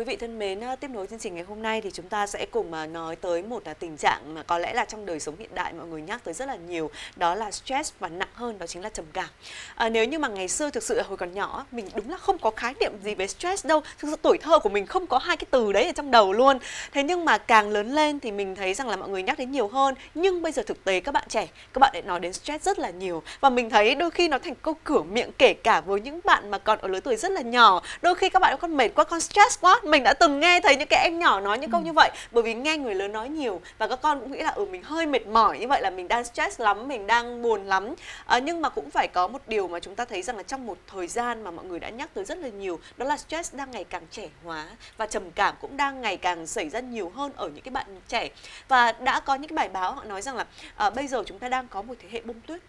Quý vị thân mến, ờ, tiếp nối chương trình ngày hôm nay thì chúng ta sẽ cùng mà nói tới một là tình trạng mà có lẽ là trong đời sống hiện đại mọi người nhắc tới rất là nhiều, đó là stress và nặng hơn đó chính là trầm cảm. À, nếu như mà ngày xưa thực sự hồi còn nhỏ mình đúng là không có khái niệm gì về stress đâu, thực sự tuổi thơ của mình không có hai cái từ đấy ở trong đầu luôn. Thế nhưng mà càng lớn lên thì mình thấy rằng là mọi người nhắc đến nhiều hơn, nhưng bây giờ thực tế các bạn trẻ, các bạn lại nói đến stress rất là nhiều. Và mình thấy đôi khi nó thành câu cửa miệng kể cả với những bạn mà còn ở lứa tuổi rất là nhỏ, đôi khi các bạn con mệt quá, con stress quá mình đã từng nghe thấy những cái em nhỏ nói những câu ừ. như vậy bởi vì nghe người lớn nói nhiều và các con cũng nghĩ là ừ mình hơi mệt mỏi như vậy là mình đang stress lắm mình đang buồn lắm. À, nhưng mà cũng phải có một điều mà chúng ta thấy rằng là trong một thời gian mà mọi người đã nhắc tới rất là nhiều đó là stress đang ngày càng trẻ hóa và trầm cảm cũng đang ngày càng xảy ra nhiều hơn ở những cái bạn trẻ. Và đã có những cái bài báo họ nói rằng là à, bây giờ chúng ta đang có một thế hệ bông tuyết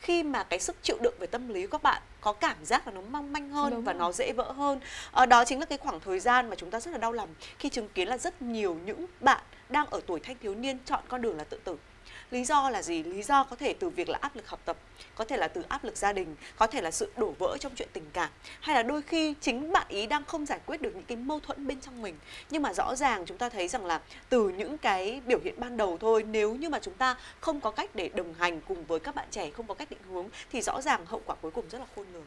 khi mà cái sức chịu đựng về tâm lý của các bạn có cảm giác là nó mong manh hơn Đúng và rồi. nó dễ vỡ hơn à, đó chính là cái khoảng thời gian mà chúng ta rất là đau lòng khi chứng kiến là rất nhiều những bạn đang ở tuổi thanh thiếu niên chọn con đường là tự tử lý do là gì? Lý do có thể từ việc là áp lực học tập, có thể là từ áp lực gia đình, có thể là sự đổ vỡ trong chuyện tình cảm, hay là đôi khi chính bạn ý đang không giải quyết được những cái mâu thuẫn bên trong mình. Nhưng mà rõ ràng chúng ta thấy rằng là từ những cái biểu hiện ban đầu thôi, nếu như mà chúng ta không có cách để đồng hành cùng với các bạn trẻ, không có cách định hướng, thì rõ ràng hậu quả cuối cùng rất là khôn lường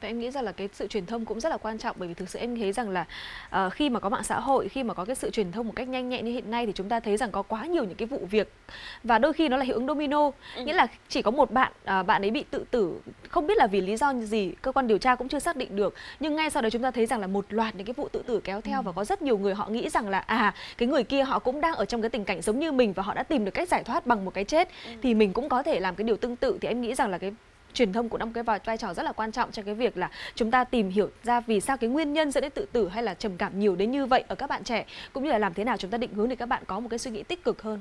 và em nghĩ rằng là cái sự truyền thông cũng rất là quan trọng bởi vì thực sự em thấy rằng là uh, khi mà có mạng xã hội khi mà có cái sự truyền thông một cách nhanh nhẹn như hiện nay thì chúng ta thấy rằng có quá nhiều những cái vụ việc và đôi khi nó là hiệu ứng domino ừ. nghĩa là chỉ có một bạn uh, bạn ấy bị tự tử không biết là vì lý do gì cơ quan điều tra cũng chưa xác định được nhưng ngay sau đó chúng ta thấy rằng là một loạt những cái vụ tự tử kéo theo ừ. và có rất nhiều người họ nghĩ rằng là à cái người kia họ cũng đang ở trong cái tình cảnh giống như mình và họ đã tìm được cách giải thoát bằng một cái chết ừ. thì mình cũng có thể làm cái điều tương tự thì em nghĩ rằng là cái truyền thông cũng đóng cái vai, vai trò rất là quan trọng trong cái việc là chúng ta tìm hiểu ra vì sao cái nguyên nhân dẫn đến tự tử hay là trầm cảm nhiều đến như vậy ở các bạn trẻ. Cũng như là làm thế nào chúng ta định hướng để các bạn có một cái suy nghĩ tích cực hơn.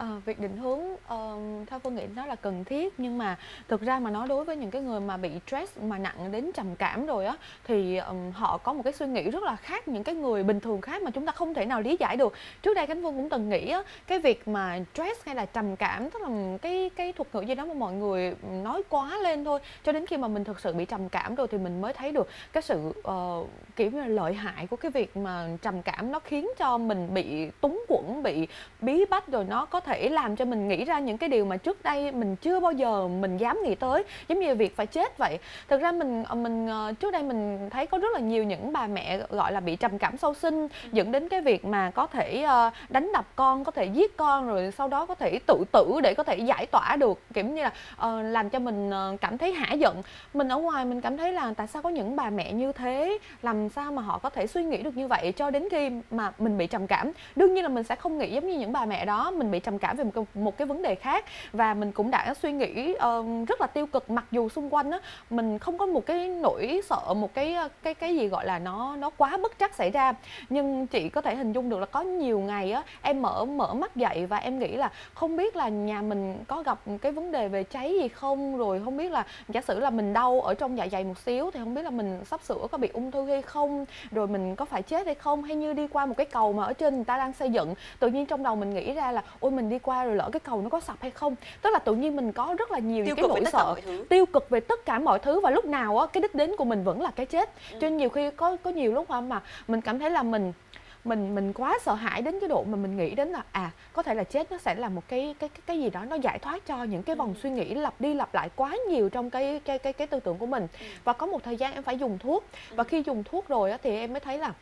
À, việc định hướng uh, theo phương nghĩ nó là cần thiết nhưng mà thực ra mà nói đối với những cái người mà bị stress mà nặng đến trầm cảm rồi á thì um, họ có một cái suy nghĩ rất là khác những cái người bình thường khác mà chúng ta không thể nào lý giải được. Trước đây khánh vương cũng từng nghĩ á cái việc mà stress hay là trầm cảm tức là cái cái thuật ngữ gì đó mà mọi người nói quá lên thôi cho đến khi mà mình thực sự bị trầm cảm rồi thì mình mới thấy được cái sự uh, kiểu như là lợi hại của cái việc mà trầm cảm nó khiến cho mình bị túng quẫn bị bí bách rồi nó có thể làm cho mình nghĩ ra những cái điều mà trước đây mình chưa bao giờ mình dám nghĩ tới giống như việc phải chết vậy. Thực ra mình ờ, mình ờ, trước đây mình thấy có rất là nhiều những bà mẹ gọi là bị trầm cảm sau sinh dẫn đến cái việc mà có thể ờ, đánh đập con có thể giết con rồi sau đó có thể tự tử để có thể giải tỏa được kiểu như là uh, làm cho mình cảm thấy hả giận. Mình ở ngoài mình cảm thấy là tại sao có những bà mẹ như thế? Làm sao mà họ có thể suy nghĩ được như vậy cho đến khi mà mình bị trầm cảm? Đương nhiên là mình sẽ không nghĩ giống như những bà mẹ đó mình bị trầm cảm về một cái, một cái vấn đề khác. Và mình cũng đã suy nghĩ uh, rất là tiêu cực mặc dù xung quanh á mình không có một cái nỗi sợ một cái cái cái gì gọi là nó nó quá bất trắc xảy ra. Nhưng chị có thể hình dung được là có nhiều ngày á em mở mở mắt dậy và em nghĩ là không biết là nhà mình có gặp cái vấn đề về cháy gì không? Rồi không biết là giả sử là mình đau ở trong dạ dày một xíu thì không biết là mình sắp sửa có bị ung thư hay không? Rồi mình có phải chết hay không? Hay như đi qua một cái cầu mà ở trên người ta đang xây dựng tự nhiên trong đầu mình nghĩ ra là ôi mình đi qua rồi lỡ cái cầu nó có sập hay không. Tức là tự nhiên mình có rất là nhiều tiêu những cái nỗi sợ. tiêu cực về tất cả mọi thứ và lúc nào á cái đích đến của mình vẫn là cái chết. Ừ. cho nên nhiều khi có có nhiều lúc mà mình cảm thấy là mình mình mình quá sợ hãi đến cái độ mà mình nghĩ đến là à có thể là chết nó sẽ là một cái cái cái, cái gì đó nó giải thoát cho những cái vòng ừ. suy nghĩ lặp đi lặp lại quá nhiều trong cái cái cái cái tư tưởng của mình. Ừ. và có một thời gian em phải dùng thuốc. Và khi dùng thuốc rồi á thì em mới thấy là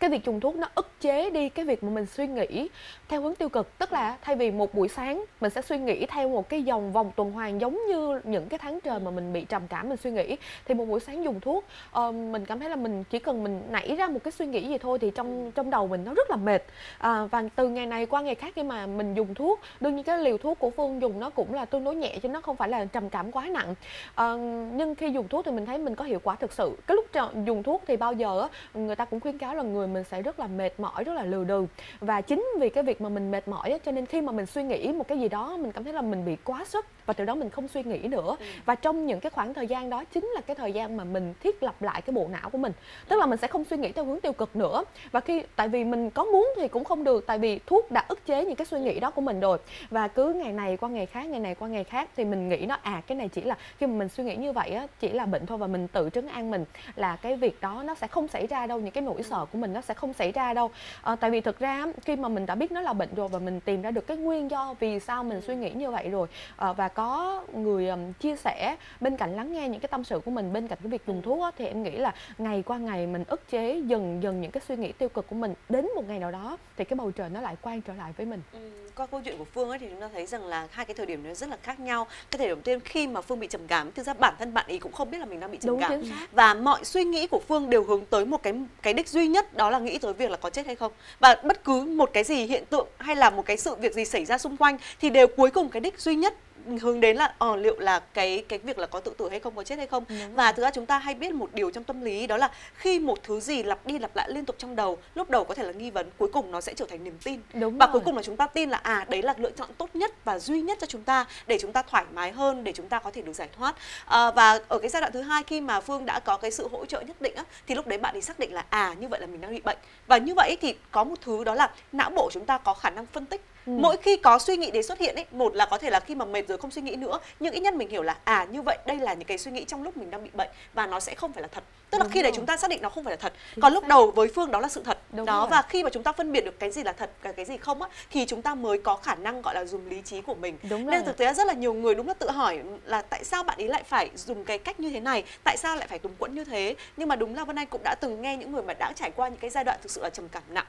cái việc dùng thuốc nó ức chế đi cái việc mà mình suy nghĩ theo hướng tiêu cực. Tức là thay vì một buổi sáng mình sẽ suy nghĩ theo một cái dòng vòng tuần hoàn giống như những cái tháng trời mà mình bị trầm cảm mình suy nghĩ thì một buổi sáng dùng thuốc uh, mình cảm thấy là mình chỉ cần mình nảy ra một cái suy nghĩ gì thôi thì trong trong đầu mình nó rất là mệt. Uh, và từ ngày này qua ngày khác khi mà mình dùng thuốc đương nhiên cái liều thuốc của phương dùng nó cũng là tương đối nhẹ chứ nó không phải là trầm cảm quá nặng. Uh, nhưng khi dùng thuốc thì mình thấy mình có hiệu quả thực sự. Cái lúc dùng thuốc thì bao giờ người ta cũng khuyên cáo là người mình sẽ rất là mệt mỏi rất là lừ đừ. Và chính vì cái việc mà mình mệt mỏi á, cho nên khi mà mình suy nghĩ một cái gì đó mình cảm thấy là mình bị quá sức và từ đó mình không suy nghĩ nữa. Ừ. và trong những cái khoảng thời gian đó chính là cái thời gian mà mình thiết lập lại cái bộ não của mình. Tức là mình sẽ không suy nghĩ theo hướng tiêu cực nữa. Và khi tại vì mình có muốn thì cũng không được tại vì thuốc đã ức chế những cái suy nghĩ đó của mình rồi. Và cứ ngày này qua ngày khác ngày này qua ngày khác thì mình nghĩ nó à cái này chỉ là khi mà mình suy nghĩ như vậy á chỉ là bệnh thôi và mình tự trấn an mình là cái việc đó nó sẽ không xảy ra đâu những cái nỗi sợ của mình nó sẽ không xảy ra đâu. À, tại vì thực ra khi mà mình đã biết nó là bệnh rồi và mình tìm ra được cái nguyên do vì sao mình suy nghĩ như vậy rồi à, và có người um, chia sẻ bên cạnh lắng nghe những cái tâm sự của mình bên cạnh cái việc dùng thuốc á, thì em nghĩ là ngày qua ngày mình ức chế dần dần những cái suy nghĩ tiêu cực của mình đến một ngày nào đó thì cái bầu trời nó lại quay trở lại với mình. Ừ, qua câu chuyện của phương ấy thì chúng ta thấy rằng là hai cái thời điểm nó rất là khác nhau. Cái thời điểm đầu tiên khi mà phương bị trầm cảm thực ra bản thân bạn ấy cũng không biết là mình đang bị trầm Đúng cảm. và mọi suy nghĩ của phương đều hướng tới một cái cái đích duy nhất đó là nghĩ tới việc là có chết hay không. Và bất cứ một cái gì hiện tượng hay là một cái sự việc gì xảy ra xung quanh thì đều cuối cùng cái đích duy nhất hướng đến là ờ liệu là cái cái việc là có tự tử hay không có chết hay không? Đúng và thực ra chúng ta hay biết một điều trong tâm lý đó là khi một thứ gì lặp đi lặp lại liên tục trong đầu lúc đầu có thể là nghi vấn cuối cùng nó sẽ trở thành niềm tin. Đúng và rồi. cuối cùng là chúng ta tin là à đấy là lựa chọn tốt nhất và duy nhất cho chúng ta để chúng ta thoải mái hơn để chúng ta có thể được giải thoát. À, và ở cái giai đoạn thứ hai khi mà phương đã có cái sự hỗ trợ nhất định á, thì lúc đấy bạn ấy xác định là à như vậy là mình đang bị bệnh. Và như vậy thì có một thứ đó là não bộ chúng ta có khả năng phân tích Ừ. mỗi khi có suy nghĩ đấy xuất hiện ấy một là có thể là khi mà mệt rồi không suy nghĩ nữa nhưng ít nhất mình hiểu là à như vậy đây là những cái suy nghĩ trong lúc mình đang bị bệnh và nó sẽ không phải là thật. Tức là Đúng khi đấy chúng ta xác định nó không phải là thật Chính còn xác. lúc đầu với phương đó là sự thật. Đúng đó rồi. và khi mà chúng ta phân biệt được cái gì là thật và cái gì không á thì chúng ta mới có khả năng gọi là dùng lý trí của mình. Đúng nên thực tế rất là nhiều người đúng là tự hỏi là tại sao bạn ấy lại phải dùng cái cách như thế này tại sao lại phải túng quẫn như thế? Nhưng mà đúng là vân anh cũng đã từng nghe những người mà đã trải qua những cái giai đoạn thực sự là trầm cảm nặng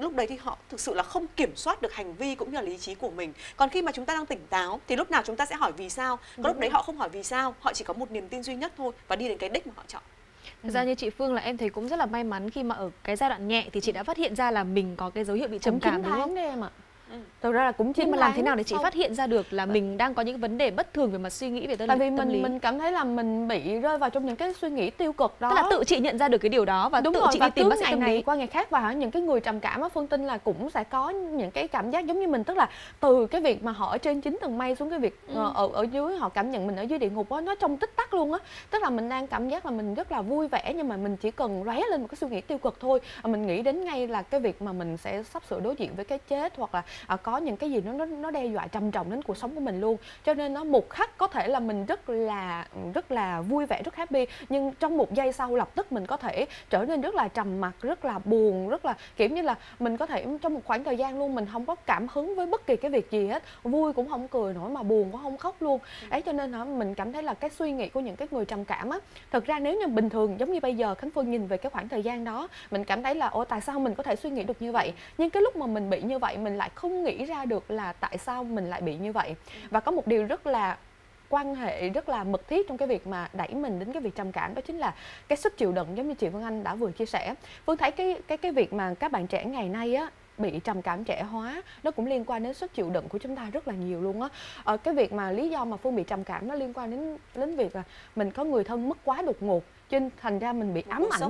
lúc đấy thì họ thực sự là không kiểm soát được hành vi cũng như là lý trí của mình. Còn khi mà chúng ta đang tỉnh táo thì lúc nào chúng ta sẽ hỏi vì sao? Còn lúc đấy họ không hỏi vì sao họ chỉ có một niềm tin duy nhất thôi và đi đến cái đích mà họ chọn. Thực ra như chị Phương là em thấy cũng rất là may mắn khi mà ở cái giai đoạn nhẹ thì chị đã phát hiện ra là mình có cái dấu hiệu bị trầm cảm đúng không? Đấy em ạ. Thực ra là cũng nhưng mà làm thế nào để chị không. phát hiện ra được là mình đang có những vấn đề bất thường về mặt suy nghĩ về tâm, tại vì tâm mình lý. mình cảm thấy là mình bị rơi vào trong những cái suy nghĩ tiêu cực đó tức là tự chị nhận ra được cái điều đó và Đúng tự rồi, chị và đi tìm bác sĩ ngày tâm này lý qua ngày khác và những cái người trầm cảm á phương tin là cũng sẽ có những cái cảm giác giống như mình tức là từ cái việc mà họ ở trên chín tầng mây xuống cái việc ừ. ở ở dưới họ cảm nhận mình ở dưới địa ngục á nó trong tích tắc luôn á tức là mình đang cảm giác là mình rất là vui vẻ nhưng mà mình chỉ cần lóe lên một cái suy nghĩ tiêu cực thôi mình nghĩ đến ngay là cái việc mà mình sẽ sắp sửa đối diện với cái chết hoặc là có những cái gì nó nó nó đe dọa trầm trọng đến cuộc sống của mình luôn. Cho nên nó một khắc có thể là mình rất là rất là vui vẻ rất happy nhưng trong một giây sau lập tức mình có thể trở nên rất là trầm mặc rất là buồn rất là kiểu như là mình có thể trong một khoảng thời gian luôn mình không có cảm hứng với bất kỳ cái việc gì hết. Vui cũng không cười nổi mà buồn cũng không khóc luôn. Ừ. ấy cho nên là mình cảm thấy là cái suy nghĩ của những cái người trầm cảm á thực ra nếu như bình thường giống như bây giờ khánh phương nhìn về cái khoảng thời gian đó mình cảm thấy là ồ tại sao mình có thể suy nghĩ được như vậy? Nhưng cái lúc mà mình bị như vậy mình lại không nghĩ ra được là tại sao mình lại bị như vậy và có một điều rất là quan hệ, rất là mật thiết trong cái việc mà đẩy mình đến cái việc trầm cảm, đó chính là cái sức chịu đựng giống như chị Vân Anh đã vừa chia sẻ. Phương thấy cái cái cái việc mà các bạn trẻ ngày nay á bị trầm cảm trẻ hóa. Nó cũng liên quan đến sức chịu đựng của chúng ta rất là nhiều luôn á. Ờ, cái việc mà lý do mà phương bị trầm cảm nó liên quan đến đến việc là mình có người thân mất quá đột ngột nên thành ra mình bị ám ảnh.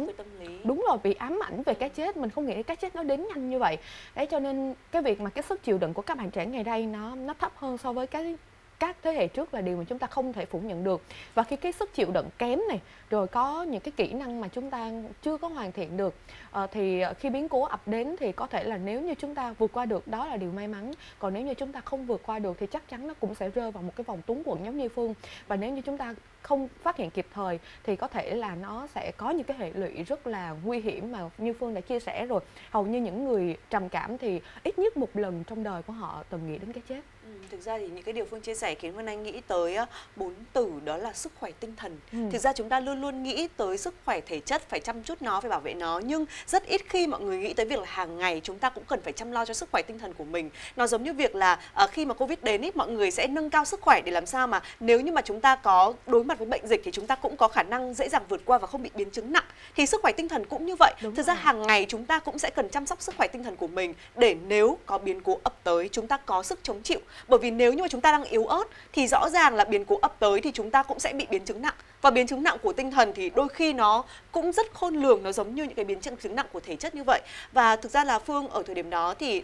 đúng rồi bị ám ảnh về cái chết. Mình không nghĩ cái chết nó đến nhanh như vậy. Đấy cho nên cái việc mà cái sức chịu đựng của các bạn trẻ ngày đây nó nó thấp hơn so với cái các thế hệ trước là điều mà chúng ta không thể phủ nhận được. Và khi cái sức chịu đựng kém này rồi có những cái kỹ năng mà chúng ta chưa có hoàn thiện được. Uh, thì khi biến cố ập đến thì có thể là nếu như chúng ta vượt qua được đó là điều may mắn. Còn nếu như chúng ta không vượt qua được thì chắc chắn nó cũng sẽ rơi vào một cái vòng túng quẫn giống như phương. Và nếu như chúng ta không phát hiện kịp thời thì có thể là nó sẽ có những cái hệ lụy rất là nguy hiểm mà như phương đã chia sẻ rồi. Hầu như những người trầm cảm thì ít nhất một lần trong đời của họ từng nghĩ đến cái chết. Ừ, thực ra thì những cái điều phương chia sẻ khiến phương anh nghĩ tới bốn từ đó là sức khỏe tinh thần. Ừ. thực ra chúng ta luôn luôn nghĩ tới sức khỏe thể chất phải chăm chút nó phải bảo vệ nó. Nhưng rất ít khi mọi người nghĩ tới việc là hàng ngày chúng ta cũng cần phải chăm lo cho sức khỏe tinh thần của mình. Nó giống như việc là uh, khi mà covid đến ý, mọi người sẽ nâng cao sức khỏe để làm sao mà nếu như mà chúng ta có đối mặt với bệnh dịch thì chúng ta cũng có khả năng dễ dàng vượt qua và không bị biến chứng nặng. Thì sức khỏe tinh thần cũng như vậy. Đúng thực rồi. ra hàng ngày chúng ta cũng sẽ cần chăm sóc sức khỏe tinh thần của mình để nếu có biến cố ập tới chúng ta có sức chống chịu. Bởi vì nếu như mà chúng ta đang yếu ớt thì rõ ràng là biến cố ập tới thì chúng ta cũng sẽ bị biến chứng nặng và biến chứng nặng của tinh thần thì đôi khi nó cũng rất khôn lường nó giống như những cái biến chứng nặng của thể chất như vậy. Và thực ra là phương ở thời điểm đó thì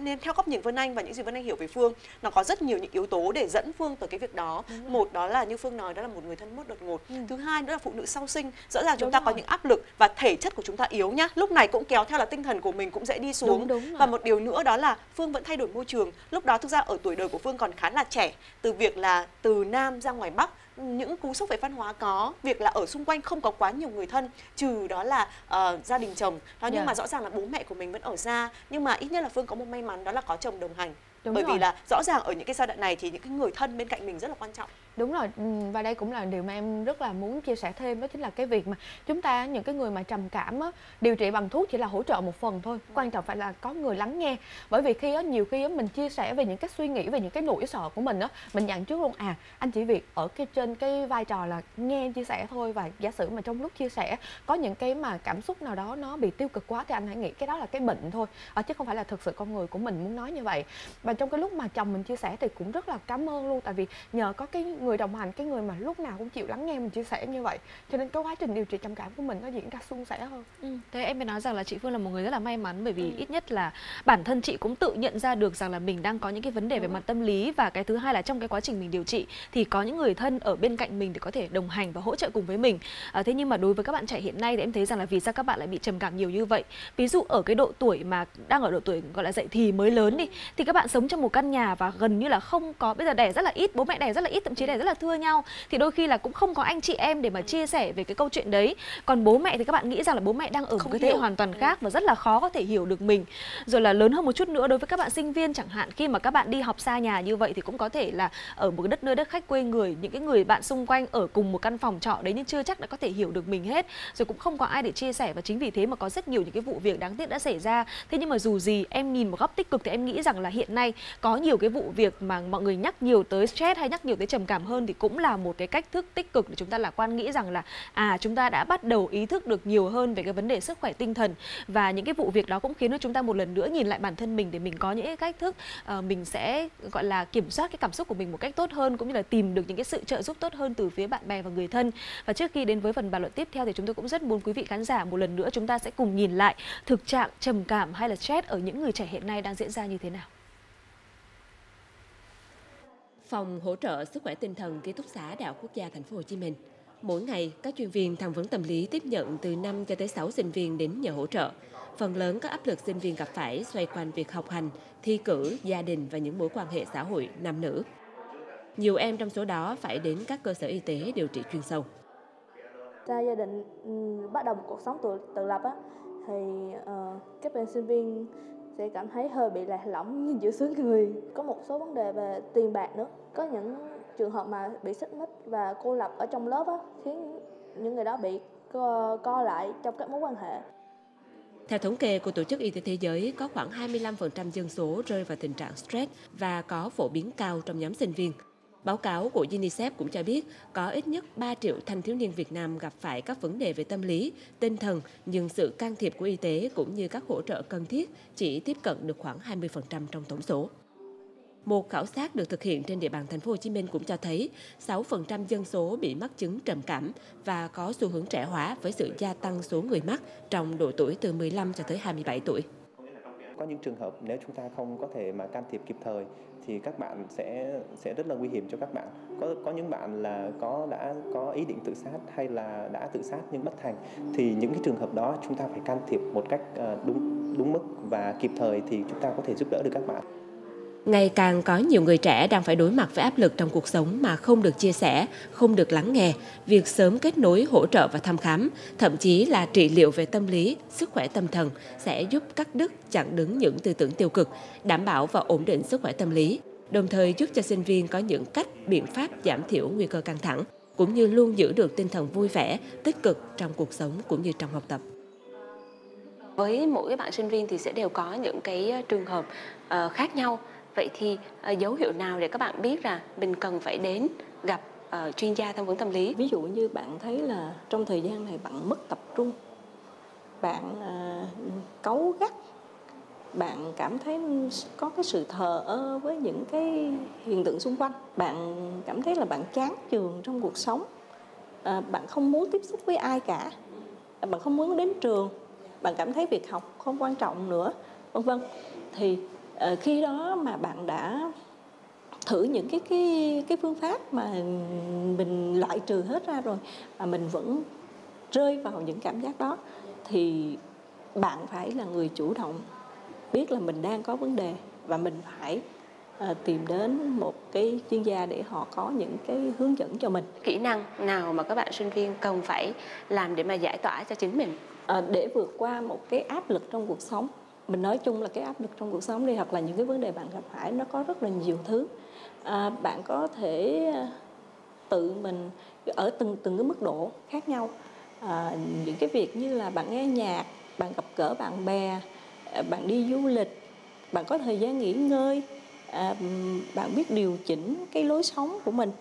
nên theo góc nhìn vân anh và những gì vân anh hiểu về phương nó có rất nhiều những yếu tố để dẫn phương tới cái việc đó. Một đó là như phương nói đó là một người thân mất đột ngột. Ừ. thứ hai nữa là phụ nữ sau sinh rõ ràng chúng đúng ta rồi. có những áp lực và thể chất của chúng ta yếu nhá. Lúc này cũng kéo theo là tinh thần của mình cũng sẽ đi xuống. Đúng, đúng và một điều nữa đó là phương vẫn thay đổi môi trường. Lúc đó thực ra ở tuổi đời của phương còn khá là trẻ. Từ việc là từ nam ra ngoài bắc những cú sốc về văn hóa có việc là ở xung quanh không có quá nhiều người thân trừ đó là uh, gia đình chồng đó nhưng yeah. Dạ. mà rõ ràng là bố mẹ của mình vẫn ở xa nhưng mà ít nhất là phương có một may mắn đó là có chồng đồng hành Đúng bởi rồi. vì là rõ ràng ở những cái giai đoạn này thì những cái người thân bên cạnh mình rất là quan trọng. Đúng rồi và đây cũng là điều mà em rất là muốn chia sẻ thêm đó chính là cái việc mà chúng ta những cái người mà trầm cảm á, điều trị bằng thuốc chỉ là hỗ trợ một phần thôi quan trọng phải là có người lắng nghe. Bởi vì khi á, nhiều khi á, mình chia sẻ về những cái suy nghĩ về những cái nỗi sợ của mình á mình nhận trước luôn à anh chỉ việc ở cái trên cái vai trò là nghe chia sẻ thôi và giả sử mà trong lúc chia sẻ có những cái mà cảm xúc nào đó nó bị tiêu cực quá thì anh hãy nghĩ cái đó là cái bệnh thôi. À, chứ không phải là thực sự con người của mình muốn nói như vậy. Và trong cái lúc mà chồng mình chia sẻ thì cũng rất là cảm ơn luôn tại vì nhờ có cái người đồng hành cái người mà lúc nào cũng chịu lắng nghe mình chia sẻ như vậy cho nên cái quá trình điều trị trầm cảm của mình nó diễn ra suôn sẻ hơn. Ừ. thế em mới nói rằng là chị Phương là một người rất là may mắn bởi vì ừ. ít nhất là bản thân chị cũng tự nhận ra được rằng là mình đang có những cái vấn đề Đúng về mặt tâm lý. Và cái thứ hai là trong cái quá trình mình điều trị thì có những người thân ở bên cạnh mình để có thể đồng hành và hỗ trợ cùng với mình. À, thế nhưng mà đối với các bạn trẻ hiện nay thì em thấy rằng là vì sao các bạn lại bị trầm cảm nhiều như vậy? Ví dụ ở cái độ tuổi mà đang ở độ tuổi gọi là dậy thì mới lớn đi thì các bạn sống trong một căn nhà và gần như là không có bây giờ đẻ rất là ít bố mẹ đẻ rất là ít thậm chí đẻ rất là thưa nhau thì đôi khi là cũng không có anh chị em để mà chia sẻ về cái câu chuyện đấy. Còn bố mẹ thì các bạn nghĩ rằng là bố mẹ đang ở không một cái thế hệ hoàn toàn khác và rất là khó có thể hiểu được mình. Rồi là lớn hơn một chút nữa đối với các bạn sinh viên chẳng hạn khi mà các bạn đi học xa nhà như vậy thì cũng có thể là ở một cái đất nơi đất khách quê người những cái người bạn xung quanh ở cùng một căn phòng trọ đấy nhưng chưa chắc đã có thể hiểu được mình hết. Rồi cũng không có ai để chia sẻ và chính vì thế mà có rất nhiều những cái vụ việc đáng tiếc đã xảy ra. Thế nhưng mà dù gì em nhìn một góc tích cực thì em nghĩ rằng là hiện nay có nhiều cái vụ việc mà mọi người nhắc nhiều tới stress hay nhắc nhiều tới trầm cảm hơn thì cũng là một cái cách thức tích cực để chúng ta lạc quan nghĩ rằng là à chúng ta đã bắt đầu ý thức được nhiều hơn về cái vấn đề sức khỏe tinh thần. Và những cái vụ việc đó cũng khiến cho chúng ta một lần nữa nhìn lại bản thân mình để mình có những cái cách thức uh, mình sẽ gọi là kiểm soát cái cảm xúc của mình một cách tốt hơn cũng như là tìm được những cái sự trợ giúp tốt hơn từ phía bạn bè và người thân. Và trước khi đến với phần bàn luận tiếp theo thì chúng tôi cũng rất muốn quý vị khán giả một lần nữa chúng ta sẽ cùng nhìn lại thực trạng trầm cảm hay là stress ở những người trẻ hiện nay đang diễn ra như thế nào. Phòng hỗ trợ sức khỏe tinh thần ký túc xá Đạo Quốc gia Thành phố Hồ Chí Minh. Mỗi ngày, các chuyên viên tham vấn tâm lý tiếp nhận từ 5 cho tới 6 sinh viên đến nhờ hỗ trợ. Phần lớn các áp lực sinh viên gặp phải xoay quanh việc học hành, thi cử, gia đình và những mối quan hệ xã hội nam nữ. Nhiều em trong số đó phải đến các cơ sở y tế điều trị chuyên sâu. Ra gia đình ừ, bắt đầu một cuộc sống tự tự lập á, thì uh, các bạn sinh viên sẽ cảm thấy hơi bị lạc lõng giữa xứ người. Có một số vấn đề về tiền bạc nữa. Có những trường hợp mà bị xích mích và cô lập ở trong lớp á, khiến những người đó bị co, co lại trong các mối quan hệ. Theo thống kê của Tổ chức Y tế Thế giới, có khoảng 25% dân số rơi vào tình trạng stress và có phổ biến cao trong nhóm sinh viên. Báo cáo của UNICEF cũng cho biết có ít nhất 3 triệu thanh thiếu niên Việt Nam gặp phải các vấn đề về tâm lý, tinh thần, nhưng sự can thiệp của y tế cũng như các hỗ trợ cần thiết chỉ tiếp cận được khoảng 20% trong tổng số. Một khảo sát được thực hiện trên địa bàn thành phố Hồ Chí Minh cũng cho thấy 6% dân số bị mắc chứng trầm cảm và có xu hướng trẻ hóa với sự gia tăng số người mắc trong độ tuổi từ 15 cho tới 27 tuổi. Có những trường hợp nếu chúng ta không có thể mà can thiệp kịp thời thì các bạn sẽ sẽ rất là nguy hiểm cho các bạn. Có có những bạn là có đã có ý định tự sát hay là đã tự sát nhưng bất thành thì những cái trường hợp đó chúng ta phải can thiệp một cách ờ, đúng đúng mức và kịp thời thì chúng ta có thể giúp đỡ được các bạn. Ngày càng có nhiều người trẻ đang phải đối mặt với áp lực trong cuộc sống mà không được chia sẻ, không được lắng nghe. Việc sớm kết nối, hỗ trợ và thăm khám, thậm chí là trị liệu về tâm lý, sức khỏe tâm thần sẽ giúp cắt đứt chặn đứng những tư tưởng tiêu cực, đảm bảo và ổn định sức khỏe tâm lý, đồng thời giúp cho sinh viên có những cách, biện pháp giảm thiểu nguy cơ căng thẳng, cũng như luôn giữ được tinh thần vui vẻ, tích cực trong cuộc sống cũng như trong học tập với mỗi cái bạn sinh viên thì sẽ đều có những cái ờ, trường hợp uh, khác nhau vậy thì ờ, dấu hiệu nào để các bạn biết là mình cần phải đến gặp uh, chuyên gia tham vấn tâm lý? Ví dụ như bạn thấy là trong thời gian này bạn mất tập trung bạn ờ, uh, cấu gắt bạn cảm thấy có cái sự thờ ơ với những cái hiện tượng xung quanh bạn cảm thấy là bạn chán trường trong cuộc sống à, bạn không muốn tiếp xúc với ai cả bạn không muốn đến trường bạn cảm thấy việc học không quan trọng nữa vân vân. Thì khi đó mà bạn đã thử những cái cái cái phương pháp mà mình loại trừ hết ra rồi mà mình vẫn rơi vào những cảm giác đó thì bạn phải là người chủ động biết là mình đang có vấn đề và mình phải à, tìm đến một cái chuyên gia để họ có những cái hướng dẫn cho mình. Kỹ năng nào mà các bạn sinh viên cần phải làm để mà giải tỏa cho chính mình? À, để vượt qua một cái áp lực trong cuộc sống mình nói chung là cái áp lực trong cuộc sống đi hoặc là những cái vấn đề bạn gặp phải nó có rất là nhiều thứ. À, bạn có thể à, tự mình ở từng từng cái mức độ khác nhau. À, những cái việc như là bạn nghe nhạc bạn gặp gỡ bạn bè à, bạn đi du lịch bạn có thời gian nghỉ ngơi à, bạn biết điều chỉnh cái lối sống của mình.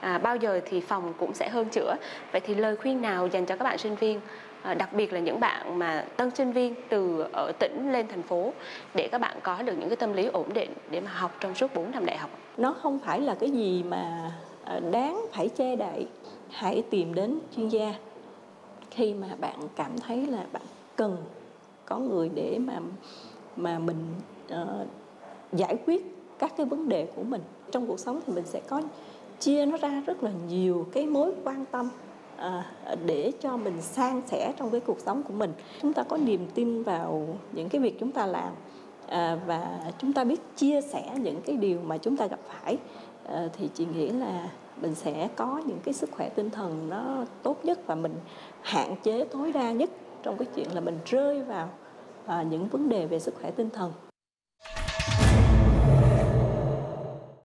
À, bao giờ thì phòng cũng sẽ hơn chữa. Vậy thì lời khuyên nào dành cho các bạn sinh viên? Ờ, đặc biệt là những bạn mà tân sinh viên từ ở tỉnh lên thành phố để các bạn có được những cái tâm lý ổn định để mà học trong suốt 4 năm đại học. Nó không phải là cái gì mà ờ, đáng phải che đậy. Hãy tìm đến chuyên gia. Khi mà bạn cảm thấy là bạn cần có người để mà mà mình uh, giải quyết các cái vấn đề của mình trong cuộc sống thì mình sẽ có chia nó ra rất là nhiều cái mối quan tâm. Ờ, để cho mình san sẻ trong cái cuộc sống của mình. Chúng ta có niềm tin vào những cái việc chúng ta làm ờ, và chúng ta biết chia sẻ những cái điều mà chúng ta gặp phải. Ờ, thì chị nghĩ là mình sẽ có những cái sức khỏe tinh thần nó tốt nhất và mình hạn chế tối đa nhất trong cái chuyện là mình rơi vào những vấn đề về sức khỏe tinh thần.